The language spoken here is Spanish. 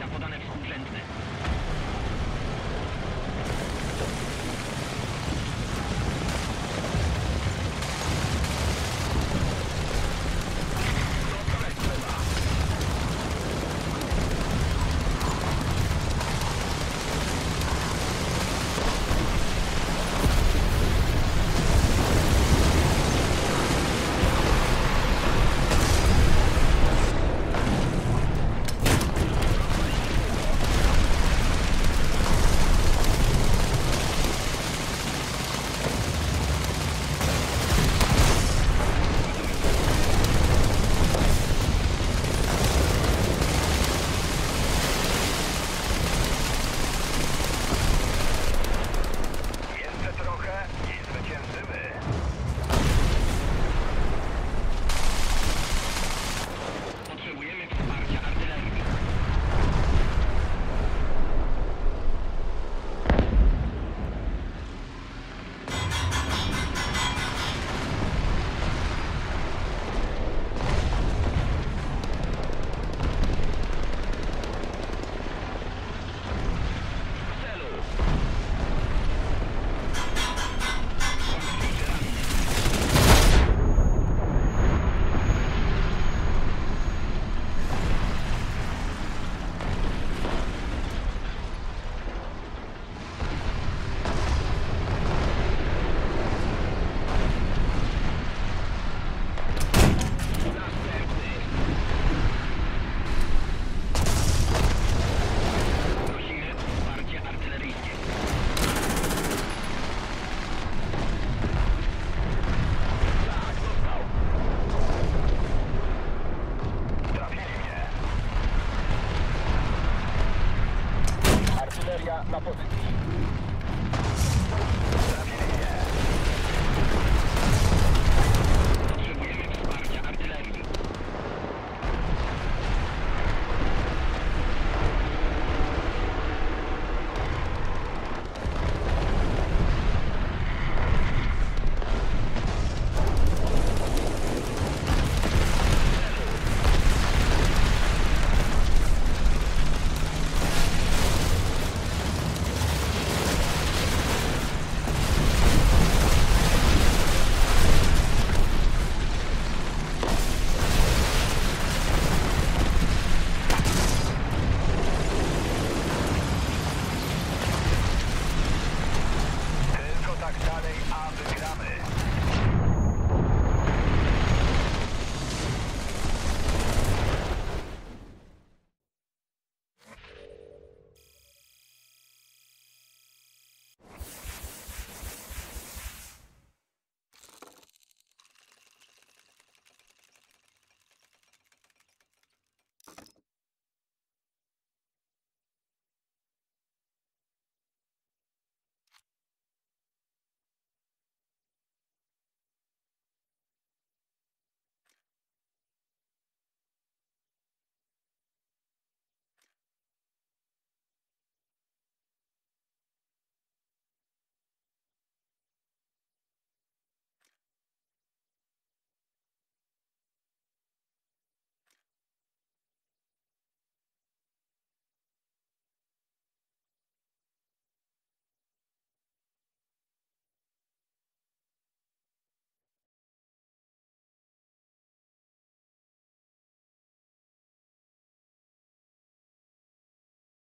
な子種です aerea la posizione.